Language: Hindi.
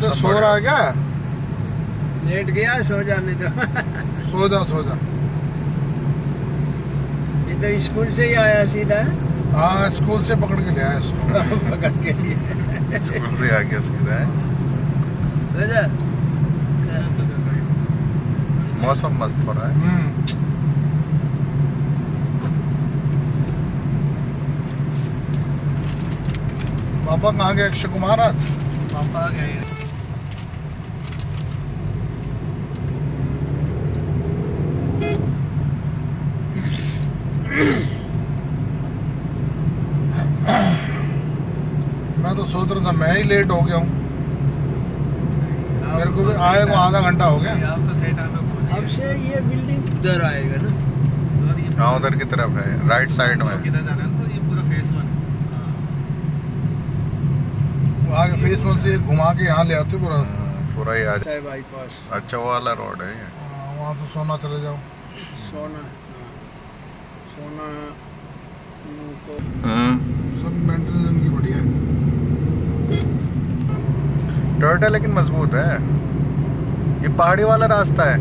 सो रहा है क्या? लेट गया सो जाने दो सो जा सो जा। ये तो स्कूल से ही आया सीधा। हाँ स्कूल से पकड़ के ले आया इसको पकड़ के लिए। स्कूल से आ गया सीधा। है सो जा। मौसम मस्त हो रहा है। हम्म। पापा कहाँ गए? अक्षय कुमार आज? पापा गए। मैं तो सोच रहा था मैं ही लेट हो गया हूँ। मेरे को भी आए को आधा घंटा हो गया। आप तो सही टाइम पे पहुँच अब से ये बिल्डिंग उधर आएगा ना? गए हाँ उधर की तरफ़ है राइट साइड में किधर जाना है? तो ये पूरा फेस वन वो आगे फेस वन से घुमा के यहाँ ले आते पूरा। हाँ, पूरा ही आ जा है बाईपास अच्छा वो वाला रोड है ये। हाँ, वहाँ से सोना चले जाओ। सोना हाँ। सोना को सब मेंटेनेंस इनकी बढ़िया है। टोयोटा लेकिन मज़बूत है। ये पहाड़ी वाला रास्ता है।